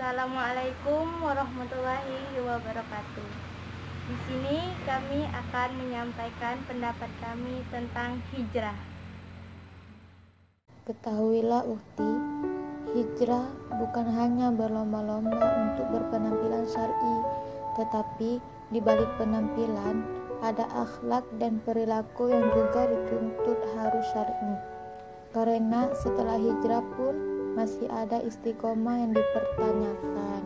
Assalamualaikum warahmatullahi wabarakatuh. Di sini kami akan menyampaikan pendapat kami tentang hijrah. Ketahuilah ukti, hijrah bukan hanya berlomba-lomba untuk berpenampilan syar'i, tetapi di balik penampilan ada akhlak dan perilaku yang juga dituntut harus syar'i. Karena setelah hijrah pun masih ada istiqomah yang dipertanyakan.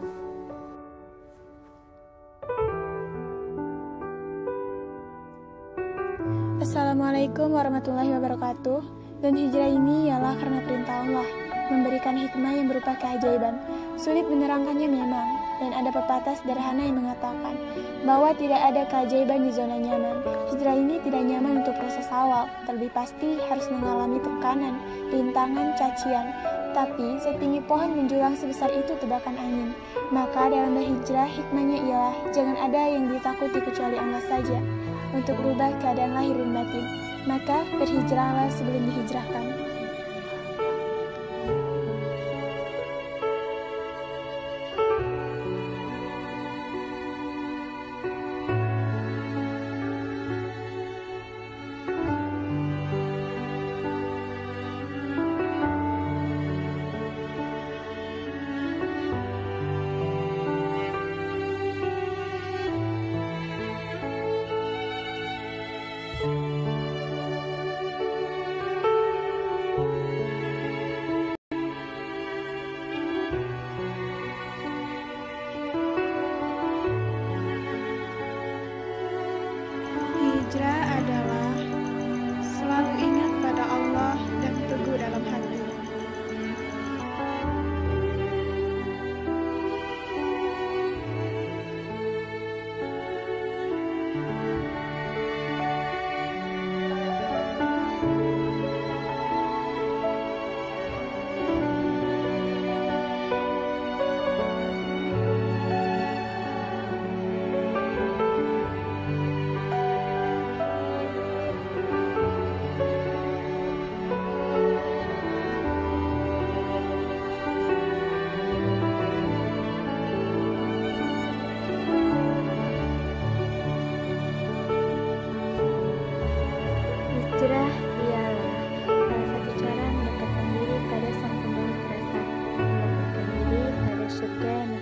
Assalamualaikum warahmatullahi wabarakatuh. Dan hijrah ini ialah karena perintah Allah, memberikan hikmah yang berupa keajaiban. Sulit menerangkannya memang, dan ada pepatah sederhana yang mengatakan bahwa tidak ada keajaiban di zona nyaman. Hijrah ini tidak nyaman untuk proses awal, terlebih pasti harus mengalami tekanan, rintangan, cacian. Tapi setinggi pohon menjulang sebesar itu tebakan angin. Maka dalam berhijrah hikmahnya ialah jangan ada yang ditakuti kecuali Allah saja untuk berubah keadaan lahir dan batin maka berhijrahlah sebelum dihijrahkan. Amen.